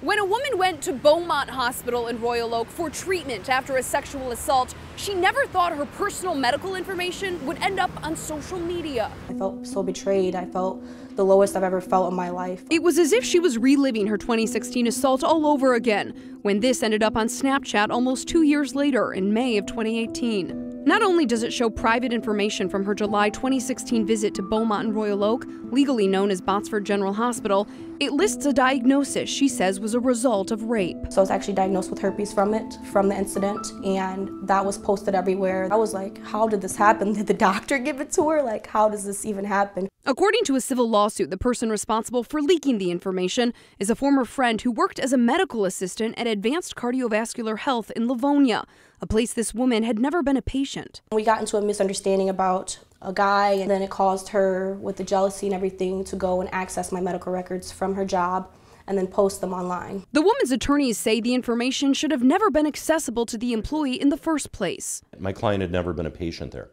When a woman went to Beaumont Hospital in Royal Oak for treatment after a sexual assault, she never thought her personal medical information would end up on social media. I felt so betrayed. I felt the lowest I've ever felt in my life. It was as if she was reliving her 2016 assault all over again when this ended up on Snapchat almost two years later in May of 2018. Not only does it show private information from her July 2016 visit to Beaumont and Royal Oak, legally known as Botsford General Hospital, it lists a diagnosis she says was a result of rape. So I was actually diagnosed with herpes from it, from the incident, and that was posted everywhere. I was like, how did this happen? Did the doctor give it to her? Like, how does this even happen? According to a civil lawsuit, the person responsible for leaking the information is a former friend who worked as a medical assistant at Advanced Cardiovascular Health in Livonia, a place this woman had never been a patient. We got into a misunderstanding about a guy, and then it caused her, with the jealousy and everything, to go and access my medical records from her job and then post them online. The woman's attorneys say the information should have never been accessible to the employee in the first place. My client had never been a patient there.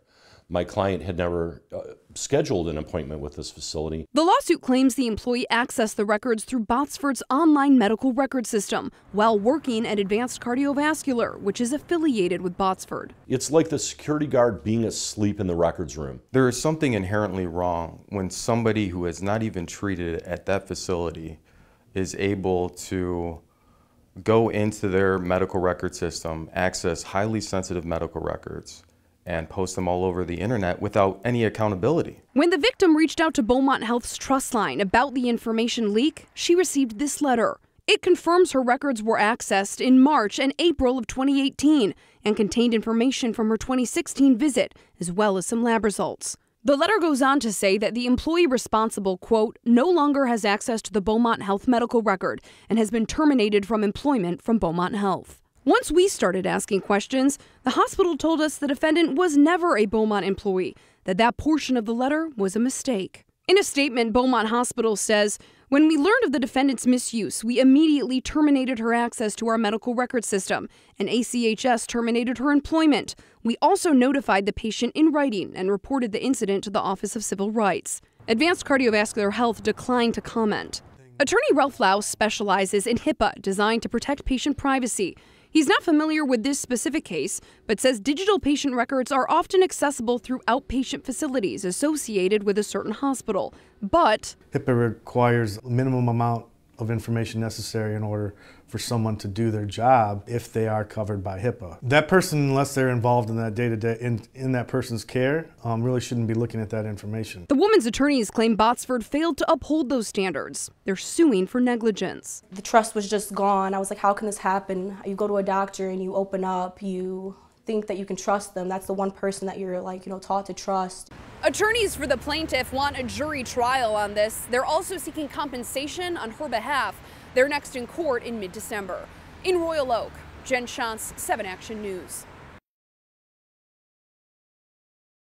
My client had never uh, scheduled an appointment with this facility. The lawsuit claims the employee accessed the records through Botsford's online medical record system while working at Advanced Cardiovascular, which is affiliated with Botsford. It's like the security guard being asleep in the records room. There is something inherently wrong when somebody who has not even treated at that facility is able to go into their medical record system, access highly sensitive medical records, and post them all over the internet without any accountability. When the victim reached out to Beaumont Health's trust line about the information leak, she received this letter. It confirms her records were accessed in March and April of 2018 and contained information from her 2016 visit, as well as some lab results. The letter goes on to say that the employee responsible, quote, no longer has access to the Beaumont Health medical record and has been terminated from employment from Beaumont Health. Once we started asking questions, the hospital told us the defendant was never a Beaumont employee, that that portion of the letter was a mistake. In a statement, Beaumont Hospital says, when we learned of the defendant's misuse, we immediately terminated her access to our medical record system, and ACHS terminated her employment. We also notified the patient in writing and reported the incident to the Office of Civil Rights. Advanced Cardiovascular Health declined to comment. Attorney Ralph Laus specializes in HIPAA, designed to protect patient privacy. He's not familiar with this specific case, but says digital patient records are often accessible through outpatient facilities associated with a certain hospital. But HIPAA requires a minimum amount of information necessary in order for someone to do their job if they are covered by HIPAA. That person, unless they're involved in that day-to-day, in, in that person's care, um, really shouldn't be looking at that information. The woman's attorneys claim Botsford failed to uphold those standards. They're suing for negligence. The trust was just gone. I was like, how can this happen? You go to a doctor and you open up, you think that you can trust them. That's the one person that you're like, you know, taught to trust. Attorneys for the plaintiff want a jury trial on this. They're also seeking compensation on her behalf. They're next in court in mid December. In Royal Oak, Jenn Schanz, 7 Action News.